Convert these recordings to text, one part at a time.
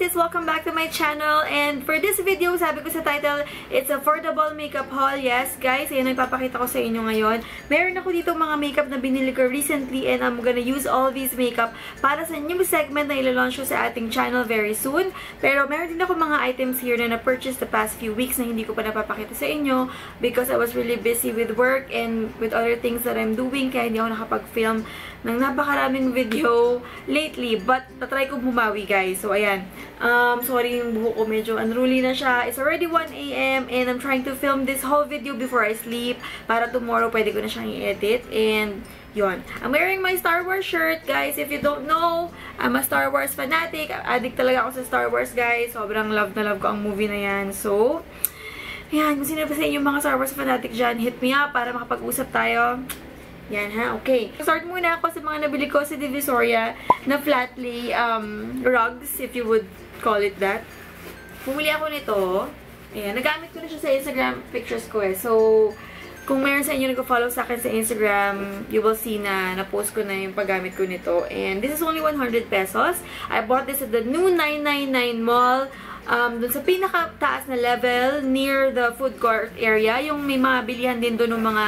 sis! Welcome back to my channel. And for this video, sabi ko sa title, it's affordable makeup haul. Yes, guys, ayan nagpapakita ko sa inyo ngayon. Meron ako dito mga makeup na binili ko recently and I'm gonna use all these makeup para sa new segment na ilalaunch ko sa ating channel very soon. Pero meron din ako mga items here na na-purchase the past few weeks na hindi ko pa napapakita sa inyo because I was really busy with work and with other things that I'm doing kaya hindi ako nakapag-film ng napakaraming video lately. But, tatry ko bumawi, guys. So, ayan. Um, sorry yung buho ko. Medyo unruly na siya. It's already 1 a.m. and I'm trying to film this whole video before I sleep. Para tomorrow, pwede ko na siyang i-edit. And, yon. I'm wearing my Star Wars shirt, guys. If you don't know, I'm a Star Wars fanatic. Addict talaga ako sa Star Wars, guys. Sobrang love na love ko ang movie na yan. So, Ayan, kung sino pa sa inyo mga Star Wars fanatic dyan, hit me up para makapag-usap tayo. Yan ha, okay. Start muna ako sa mga nabili ko sa Divisoria na flatly um, rugs, if you would call it that. Pumili ako nito. Ayan, nagamit ko na siya sa Instagram pictures ko eh. So, kung meron sa inyo nag-follow sa akin sa Instagram, you will see na na-post ko na yung paggamit ko nito. And this is only 100 pesos. I bought this at the new 999 mall. Um, dun sa pinaka-taas na level, near the food court area. Yung may mga din doon ng mga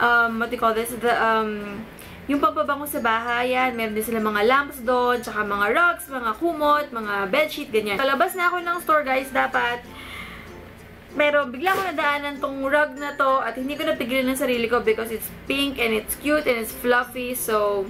um, what do you call this, the, um, yung pagbabango sa bahay, yan, meron din sila mga lamps doon, tsaka mga rugs, mga kumot, mga bedsheet, ganyan. Kalabas na ako ng store, guys, dapat. Pero bigla ko nadaanan tong rug na to at hindi ko napigilan ng sarili ko because it's pink and it's cute and it's fluffy. So,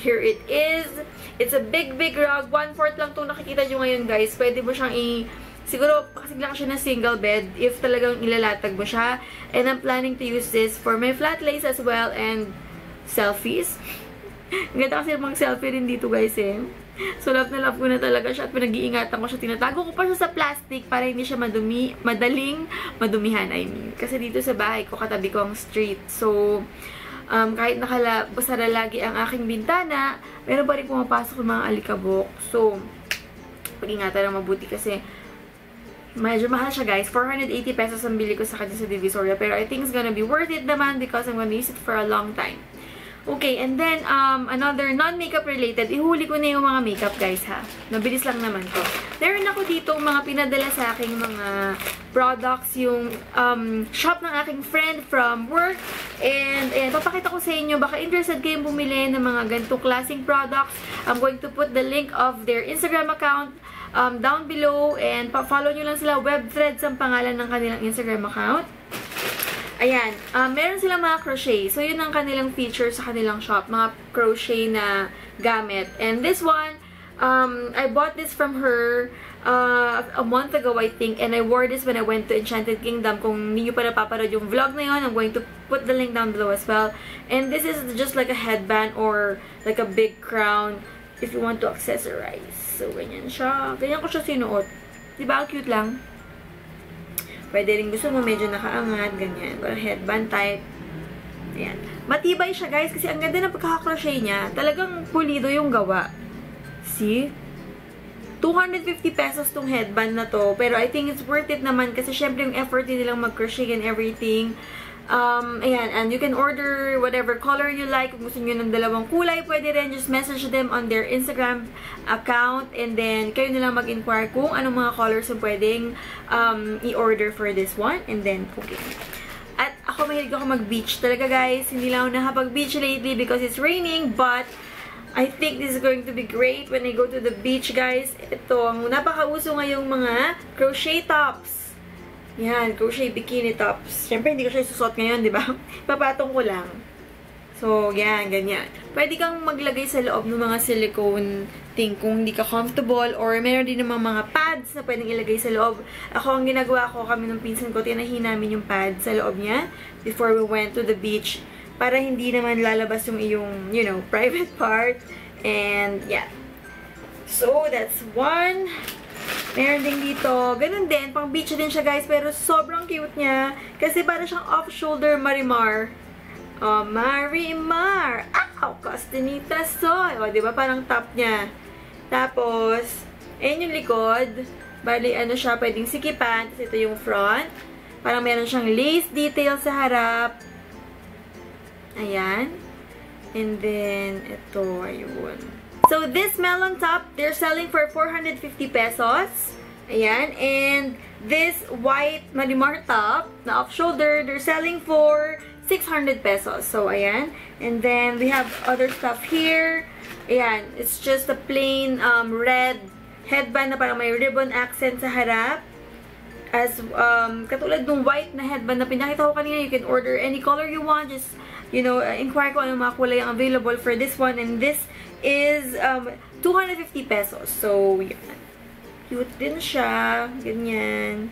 here it is. It's a big, big rug. One-fourth lang itong nakikita nyo ngayon, guys. Pwede mo siyang i- Siguro, lang siya ng single bed if talagang ilalatag mo siya. And I'm planning to use this for my flat lace as well and selfies. Ganda kasi mag-selfie rin dito guys eh. So, love na love ko na talaga siya at pinag-iingatan ko siya. Tinatago ko pa siya sa plastic para hindi siya madumi, madaling madumihan, I mean. Kasi dito sa bahay ko, katabi ko ang street. So, um, kahit nakala, basara lagi ang aking bintana, meron pa rin pumapasok ng mga alikabok. So, pag-ingatan na mabuti kasi Medyo mahal siya, guys. 480 pesos ang bili ko sa kanya sa Divisoria. Pero I think it's gonna be worth it naman because I'm gonna use it for a long time. Okay, and then, um, another non-makeup related, ihuli ko na yung mga makeup, guys, ha. Nabilis lang naman to. Meron ako dito mga pinadala sa aking mga products, yung um, shop ng aking friend from work. And, ayan, papakita ko sa inyo, baka interested kayong bumili ng mga ganitong klaseng products. I'm going to put the link of their Instagram account um, down below and pa-follow nyo lang sila. Web threads ang pangalan ng kanilang Instagram account. Ayan, um, meron silang mga crochet. So, yun ang kanilang feature sa kanilang shop. Mga crochet na gamit. And this one, um, I bought this from her uh, a month ago, I think. And I wore this when I went to Enchanted Kingdom. Kung hindi nyo pa napapanood yung vlog na yun, I'm going to put the link down below as well. And this is just like a headband or like a big crown if you want to accessorize. So, ganyan siya. Ganyan ko siya sinuot. Diba? Cute lang. Pwede rin gusto mo medyo nakaangat, ganyan. Headband type. Ayan. Matibay siya, guys, kasi ang ganda ng pagkakakrochet niya. Talagang pulido yung gawa. See? 250 pesos tong headband na to. Pero I think it's worth it naman kasi syempre yung effort nilang mag-crochet and everything. Um, ayan, and you can order whatever color you like. Kung gusto nyo ng dalawang kulay, pwede rin. Just message them on their Instagram account. And then, kayo nilang mag-inquire kung anong mga colors yung pwedeng um, i-order for this one. And then, okay. At ako, mahilig ako mag-beach. Talaga, guys, hindi lang ako nakapag-beach lately because it's raining. But, I think this is going to be great when I go to the beach, guys. Ito, ang napakauso ngayong mga crochet tops. Yan, crochet bikini tops. Siyempre, hindi ko siya susot ngayon, di ba? Papatong ko lang. So, yan, ganyan. Pwede kang maglagay sa loob ng mga silicone thing kung hindi ka comfortable or meron din naman mga pads na pwedeng ilagay sa loob. Ako, ang ginagawa ko kami ng pinsan ko, tinahin namin yung pad sa loob niya before we went to the beach para hindi naman lalabas yung iyong, you know, private part. And, yeah. So, that's one. Meron din dito. Ganun din. Pang beach din siya, guys. Pero sobrang cute niya. Kasi para siyang off-shoulder Marimar. Oh, Marimar! Ow! Costinita Soy! O, oh, diba? Parang top niya. Tapos, ayan yung likod. Bali, ano siya, pwedeng sikipan. Tapos ito yung front. Parang meron siyang lace detail sa harap. Ayan. And then, ito, ayun. So, this melon top, they're selling for 450 pesos. Ayan. And this white Marimar top na off-shoulder, they're selling for 600 pesos. So, ayan. And then, we have other stuff here. Ayan. It's just a plain um, red headband na parang may ribbon accent sa harap. As, um, katulad ng white na headband na pinakita ko kanina, you can order any color you want. Just, you know, inquire ko ano mga kulay ang available for this one. And this is um, 250 pesos. So, yan. Cute din siya. Ganyan.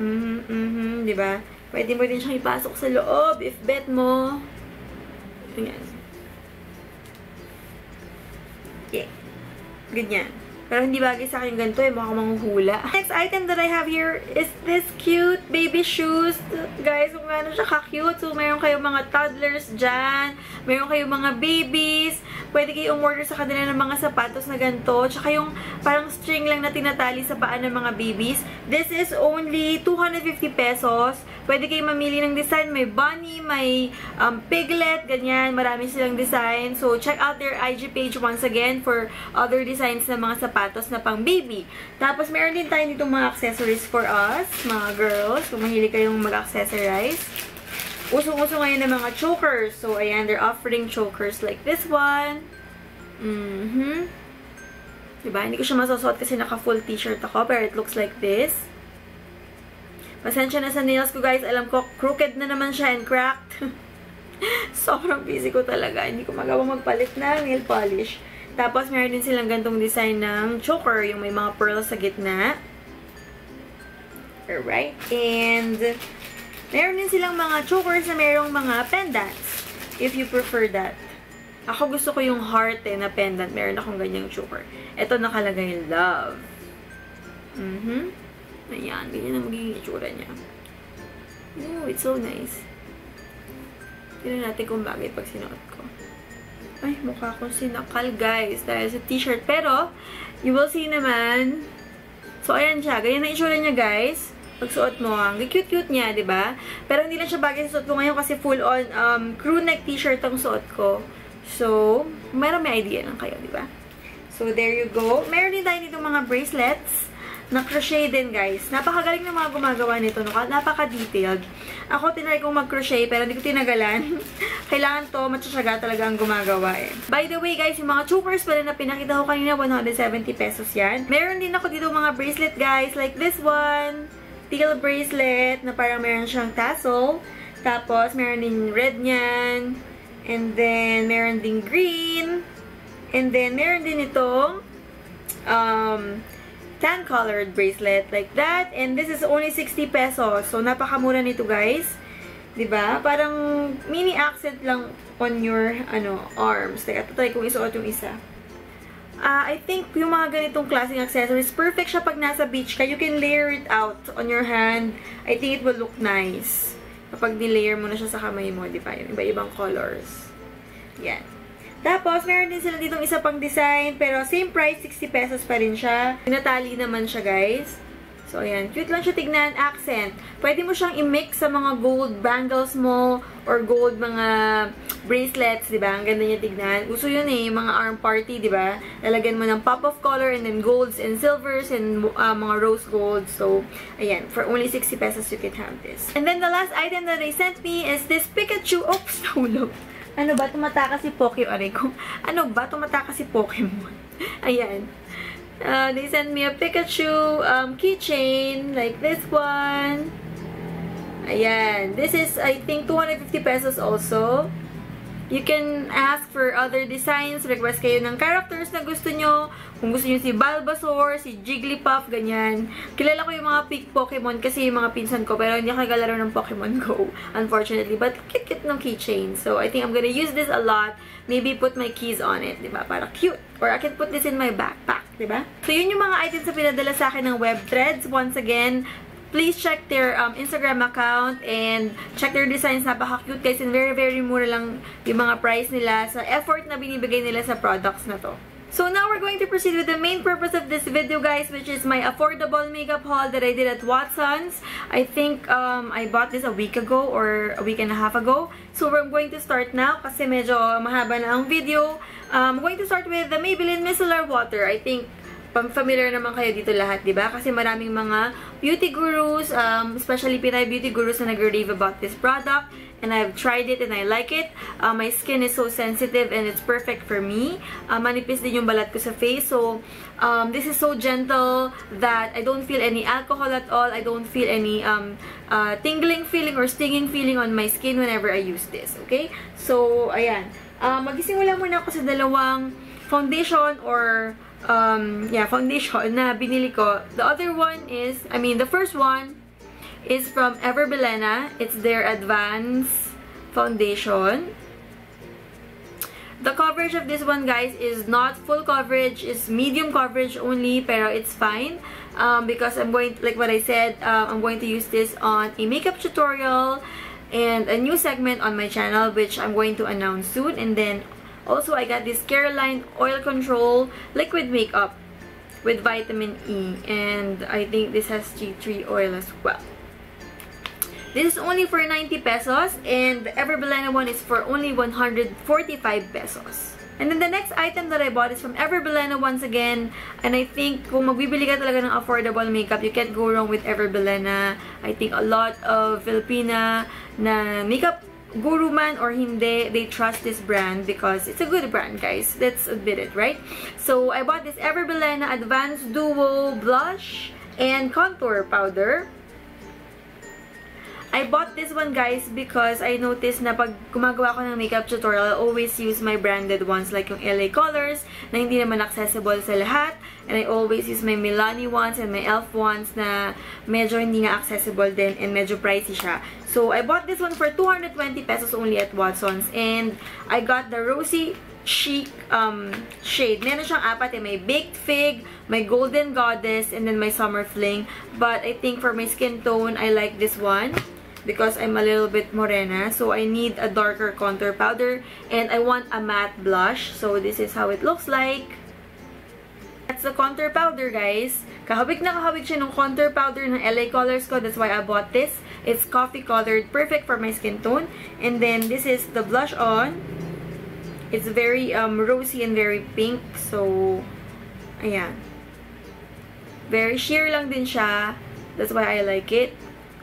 Mm-hmm, mm-hmm, di ba? Pwede mo din siyang ipasok sa loob if bet mo. Ganyan. Yeah. Ganyan. Pero hindi bagay sa akin ganito eh. Baka manghuhula. Next item that I have here is this cute baby shoes. Guys, kung gano'n siya ka-cute. So, meron kayong mga toddlers dyan. Meron kayong mga babies. Pwede kayong order sa kanila ng mga sapatos na ganito. Tsaka yung parang string lang na tinatali sa paa ng mga babies. This is only 250 pesos. Pwede kayong mamili ng design. May bunny, may um, piglet, ganyan. Marami silang design. So, check out their IG page once again for other designs ng mga sapatos na pang baby. Tapos, meron din tayo dito mga accessories for us, mga girls. Kung mahilig kayong mag-accessorize. Usong-uso ngayon ng mga chokers. So, ayan, they're offering chokers like this one. Mm-hmm. Diba? Hindi ko siya masasuot kasi naka-full t-shirt ako, pero it looks like this. Pasensya na sa nails ko, guys. Alam ko, crooked na naman siya and cracked. Sobrang busy ko talaga. Hindi ko magawa magpalit ng nail polish. Tapos, meron din silang gantong design ng choker, yung may mga pearls sa gitna. Alright. And, meron din silang mga chokers na merong mga pendants. If you prefer that. Ako gusto ko yung heart eh, na pendant. Meron akong ganyang choker. Ito nakalagay love. Mm-hmm. Ayan. Ganyan ang magiging itsura niya. Oh, it's so nice. Tignan natin kung bagay pag sinuot ko. Ay, mukha akong sinakal, guys. Dahil sa t-shirt. Pero, you will see naman. So, ayan siya. Ganyan na itsura niya, guys. Pagsuot mo, ang cute-cute niya, ba diba? Pero hindi lang siya bagay sa suot ko ngayon kasi full-on um, crew neck t-shirt ang suot ko. So, meron may idea lang kayo, ba diba? So, there you go. Meron din tayo dito mga bracelets na crochet din, guys. Napakagaling ng mga gumagawa nito. No? Napaka-detailed. Ako, tinry kong mag-crochet, pero hindi ko tinagalan. Kailangan to, matsasyaga talaga ang gumagawa eh. By the way, guys, yung mga chokers pala na pinakita ko kanina, 170 pesos yan. Meron din ako dito mga bracelet, guys. Like this one. Teal bracelet, na parang meron siyang tassel. Tapos, meron din red niyan. And then, meron din green. And then, meron din itong um, tan-colored bracelet like that. And this is only 60 pesos. So, napakamura nito, guys. ba diba? Parang mini accent lang on your, ano, arms. Teka, tatry kong isuot yung isa. Uh, I think yung mga ganitong klaseng accessories, perfect siya pag nasa beach ka. You can layer it out on your hand. I think it will look nice. Kapag nilayer mo na siya sa kamay mo, di ba? Yung iba-ibang colors. Yan. Tapos, meron din sila ditong isa pang design, pero same price, 60 pesos pa rin siya. Pinatali naman siya, guys. So, ayan. Cute lang siya tignan. Accent. Pwede mo siyang i-mix sa mga gold bangles mo or gold mga bracelets, di ba? Ang ganda niya tignan. Uso yun eh, mga arm party, di ba? Lalagyan mo ng pop of color and then golds and silvers and uh, mga rose gold. So, ayan. For only 60 pesos, you can have this. And then, the last item that they sent me is this Pikachu. Oops, nahulog. Ano ba? Tumataka si Pokemon. Aray ko. Ano ba? Tumataka si Pokemon. Ayan. Uh, they sent me a Pikachu um, keychain. Like this one. Ayan. This is, I think, 250 pesos also. You can ask for other designs, request kayo ng characters na gusto nyo. Kung gusto nyo si Bulbasaur, si Jigglypuff, ganyan. Kilala ko yung mga peak Pokemon kasi yung mga pinsan ko, pero hindi ako nagalaro ng Pokemon Go, unfortunately. But cute-cute ng keychain. So, I think I'm gonna use this a lot. Maybe put my keys on it, di ba? Para cute. Or I can put this in my backpack, di ba? So, yun yung mga items na pinadala sa akin ng web threads. Once again, please check their um, Instagram account and check their designs. Napaka-cute guys and very, very mura lang yung mga price nila sa effort na binibigay nila sa products na to. So now we're going to proceed with the main purpose of this video guys which is my affordable makeup haul that I did at Watson's. I think um, I bought this a week ago or a week and a half ago. So we're going to start now kasi medyo mahaba na ang video. Um, I'm going to start with the Maybelline Micellar Water. I think familiar naman kayo dito lahat, di ba? Kasi maraming mga beauty gurus, um, especially Pinay beauty gurus na nag-rave about this product. And I've tried it and I like it. Uh, my skin is so sensitive and it's perfect for me. Uh, manipis din yung balat ko sa face. So, um, this is so gentle that I don't feel any alcohol at all. I don't feel any um, uh, tingling feeling or stinging feeling on my skin whenever I use this. Okay? So, ayan. Uh, Magisimula muna ako sa dalawang foundation or um, yeah, foundation na binili ko. The other one is, I mean, the first one is from Everbelena. It's their Advanced Foundation. The coverage of this one, guys, is not full coverage. It's medium coverage only, pero it's fine. Um, because I'm going, like what I said, uh, I'm going to use this on a makeup tutorial and a new segment on my channel, which I'm going to announce soon. And then also, I got this Caroline Oil Control Liquid Makeup with vitamin E. And I think this has tea tree oil as well. This is only for 90 pesos. And the Everbelena one is for only 145 pesos. And then the next item that I bought is from Everbelena once again. And I think kung magbibili ka talaga ng affordable makeup, you can't go wrong with Everbelena. I think a lot of Filipina na makeup guru man or hindi, they trust this brand because it's a good brand, guys. Let's admit it, right? So, I bought this Everbelena Advanced Duo Blush and Contour Powder. I bought this one, guys, because I noticed na pag gumagawa ko ng makeup tutorial, I always use my branded ones like yung LA Colors na hindi naman accessible sa lahat. And I always use my Milani ones and my e.l.f. ones na medyo hindi na accessible din and medyo pricey siya. So, I bought this one for 220 pesos only at Watson's. And I got the Rosy Chic um, shade. Meron siyang apat eh. May Baked Fig, my Golden Goddess, and then my Summer Fling. But I think for my skin tone, I like this one because I'm a little bit morena. So, I need a darker contour powder. And I want a matte blush. So, this is how it looks like. That's the contour powder, guys. Kahawig na kahawig siya ng contour powder ng LA Colors ko. That's why I bought this. It's coffee colored. Perfect for my skin tone. And then, this is the blush on. It's very um, rosy and very pink. So, ayan. Very sheer lang din siya. That's why I like it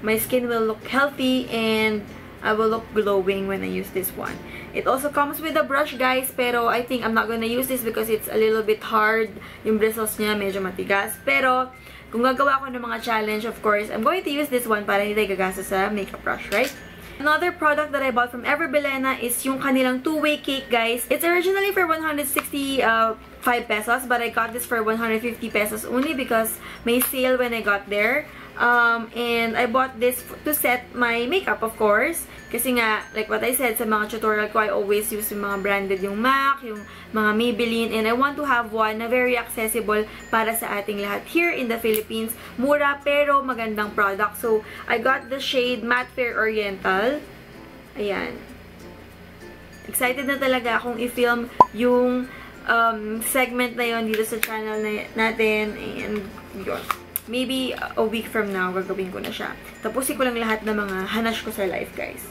my skin will look healthy and I will look glowing when I use this one. It also comes with a brush, guys, pero I think I'm not gonna use this because it's a little bit hard. Yung bristles niya medyo matigas. Pero, kung gagawa ko ng mga challenge, of course, I'm going to use this one para hindi tayo gagasa sa makeup brush, right? Another product that I bought from Everbelena is yung kanilang two-way cake, guys. It's originally for 165 uh, pesos, but I got this for 150 pesos only because may sale when I got there. Um, and I bought this to set my makeup, of course. Kasi nga, like what I said sa mga tutorial ko, I always use yung mga branded, yung MAC, yung mga Maybelline. And I want to have one na very accessible para sa ating lahat here in the Philippines. Mura pero magandang product. So, I got the shade Matte Fair Oriental. Ayan. Excited na talaga akong i-film yung um, segment na yon dito sa channel na, natin. And yun maybe a week from now, gagawin ko na siya. Tapusin ko lang lahat ng mga hanash ko sa life, guys.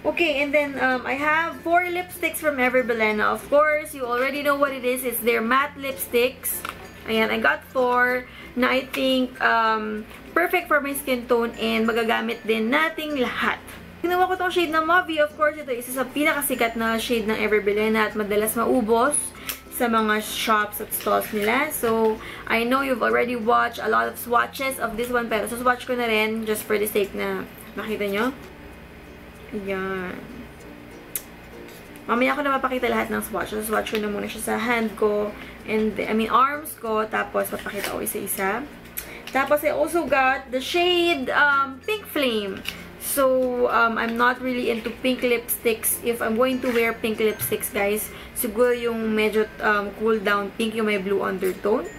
Okay, and then um, I have four lipsticks from Everbelena. Of course, you already know what it is. It's their matte lipsticks. Ayan, I got four na I think um, perfect for my skin tone and magagamit din nating lahat. Ginawa ko tong shade na Mauve. Of course, ito isa sa pinakasikat na shade ng Everbelena at madalas maubos sa mga shops at stalls nila. So, I know you've already watched a lot of swatches of this one, pero swatch ko na rin just for the sake na makita nyo. Ayan. Mamaya ko na mapakita lahat ng swatch. So, swatch ko na muna siya sa hand ko, and, I mean, arms ko, tapos papakita ko isa-isa. Tapos, I also got the shade um, Pink Flame. So, um, I'm not really into pink lipsticks. If I'm going to wear pink lipsticks, guys, siguro yung medyo um, cool down pink, yung may blue undertone.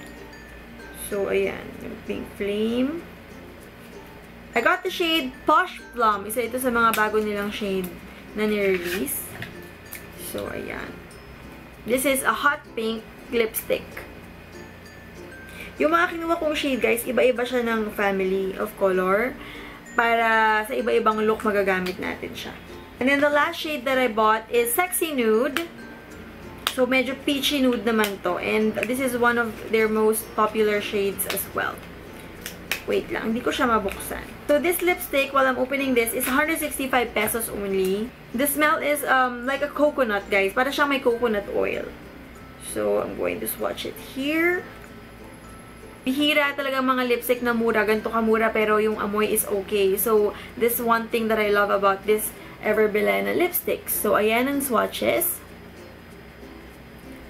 So, ayan. Yung pink flame. I got the shade Posh Plum. Isa ito sa mga bago nilang shade na ni-release. So, ayan. This is a hot pink lipstick. Yung mga kinuha kong shade, guys, iba-iba siya ng family of color para sa iba-ibang look magagamit natin siya. And then the last shade that I bought is Sexy Nude. So, medyo peachy nude naman to. And this is one of their most popular shades as well. Wait lang, hindi ko siya mabuksan. So, this lipstick, while I'm opening this, is 165 pesos only. The smell is um, like a coconut, guys. Para siyang may coconut oil. So, I'm going to swatch it here. Bihira talaga mga lipstick na mura. Ganito kamura, pero yung amoy is okay. So, this one thing that I love about this Everbelena lipstick. So, ayan ang swatches.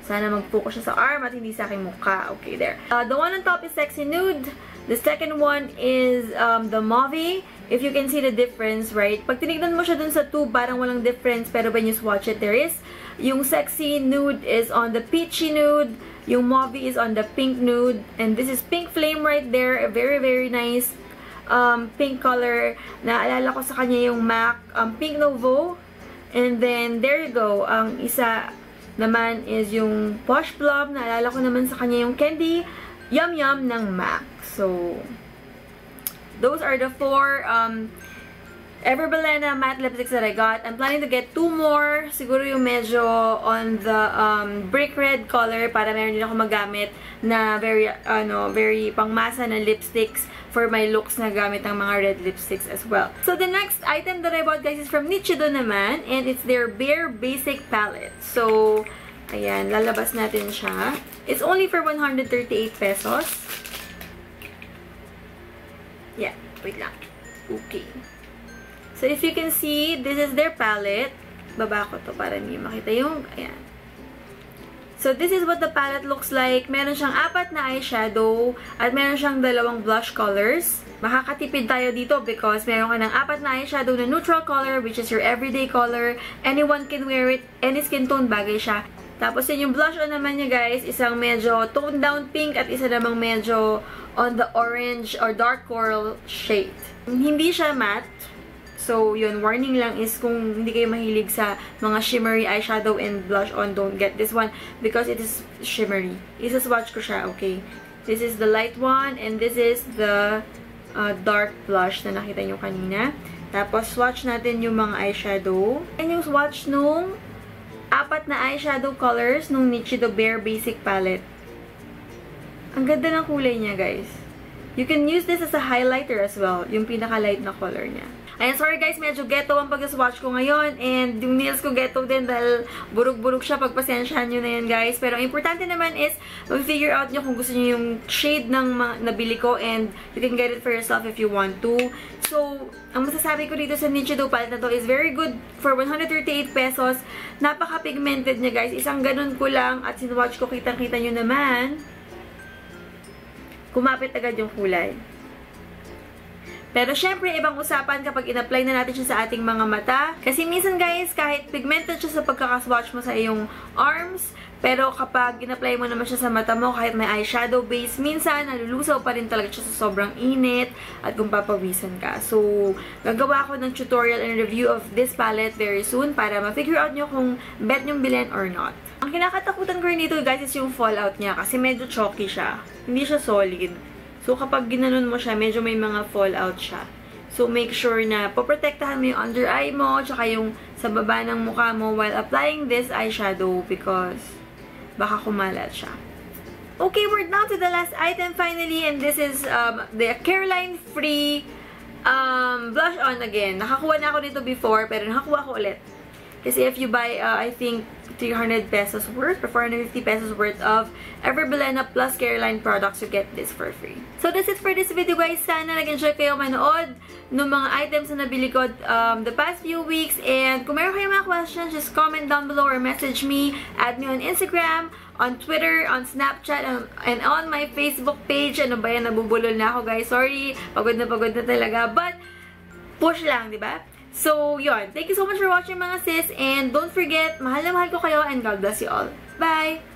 Sana mag-focus siya sa arm at hindi sa aking mukha. Okay, there. Uh, the one on top is Sexy Nude. The second one is um, the Mauve. If you can see the difference, right? Pag tinignan mo siya dun sa tube, parang walang difference. Pero when you swatch it, there is. Yung Sexy Nude is on the Peachy Nude. Yung Mauve is on the Pink Nude. And this is Pink Flame right there. A very, very nice um, pink color. Naalala ko sa kanya yung MAC um, Pink Nouveau. And then, there you go. Ang isa naman is yung Posh Plum. Naalala ko naman sa kanya yung Candy Yum Yum ng MAC. So, those are the four um, Everbelena matte lipsticks that I got. I'm planning to get two more. Siguro yung medyo on the um, brick red color para meron din ako magamit na very, ano, very pangmasa na lipsticks for my looks na gamit ng mga red lipsticks as well. So, the next item that I bought, guys, is from Nichido naman. And it's their Bare Basic Palette. So, ayan, lalabas natin siya. It's only for 138 pesos. Yeah, wait lang. Okay. So, if you can see, this is their palette. Baba ko to para hindi makita yung, ayan. So, this is what the palette looks like. Meron siyang apat na eyeshadow at meron siyang dalawang blush colors. Makakatipid tayo dito because meron ka ng apat na eyeshadow na neutral color which is your everyday color. Anyone can wear it. Any skin tone bagay siya. Tapos yun yung blush on naman niya guys, isang medyo toned down pink at isa namang medyo on the orange or dark coral shade. Hindi siya matte. So, yun, warning lang is kung hindi kayo mahilig sa mga shimmery eyeshadow and blush on, don't get this one because it is shimmery. Isa-swatch ko siya, okay? This is the light one and this is the uh, dark blush na nakita nyo kanina. Tapos, swatch natin yung mga eyeshadow. And yung swatch nung apat na eyeshadow colors nung Nichido Bare Basic Palette. Ang ganda ng kulay niya, guys. You can use this as a highlighter as well, yung pinaka-light na color niya. Ayan, sorry guys, medyo ghetto ang pag-swatch ko ngayon. And yung nails ko ghetto din dahil burug-burug siya. Pagpasensyahan nyo na yan guys. Pero importante naman is, mag-figure out nyo kung gusto nyo yung shade ng nabili ko. And you can get it for yourself if you want to. So, ang masasabi ko dito sa Nichido palette na to is very good for 138 pesos. Napaka-pigmented niya guys. Isang ganun ko lang at sinwatch ko kitang-kita nyo naman. Kumapit agad yung kulay. Pero syempre, ibang usapan kapag in-apply na natin siya sa ating mga mata. Kasi minsan guys, kahit pigmented siya sa pagkakaswatch mo sa iyong arms, pero kapag in-apply mo naman siya sa mata mo, kahit may eyeshadow base, minsan nalulusaw pa rin talaga siya sa sobrang init at kung papawisan ka. So, gagawa ako ng tutorial and review of this palette very soon para ma-figure out nyo kung bet nyong bilhin or not. Ang kinakatakutan ko rin dito guys is yung fallout niya kasi medyo chalky siya. Hindi siya solid. So, kapag ginanon mo siya, medyo may mga fallout siya. So, make sure na poprotektahan mo yung under eye mo, tsaka yung sa baba ng mukha mo while applying this eyeshadow because baka kumalat siya. Okay, we're down to the last item finally, and this is um, the Caroline Free um, Blush On again. Nakakuha na ako nito before, pero nakakuha ko ulit. Kasi if you buy, uh, I think, 300 pesos worth or 450 pesos worth of Everbelena plus Caroline products, you get this for free. So that's it for this video guys. Sana nag-enjoy kayo manood ng mga items na nabili ko um, the past few weeks. And kung meron kayo mga questions, just comment down below or message me. Add me on Instagram, on Twitter, on Snapchat, and, and on my Facebook page. Ano ba yan? Nabubulol na ako guys. Sorry. Pagod na pagod na talaga. But, push lang, di ba? So, yun. Thank you so much for watching mga sis. And don't forget, mahal na mahal ko kayo and God bless you all. Bye!